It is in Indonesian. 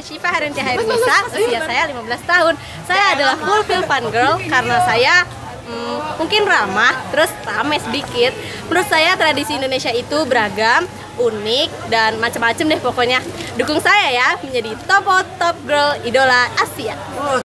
Syifa Harinti Hairunisa, usia saya 15 tahun. Saya adalah full film fun girl karena saya hmm, mungkin ramah, terus rame sedikit. Menurut saya tradisi Indonesia itu beragam, unik, dan macam-macam deh pokoknya. Dukung saya ya menjadi top top girl idola Asia.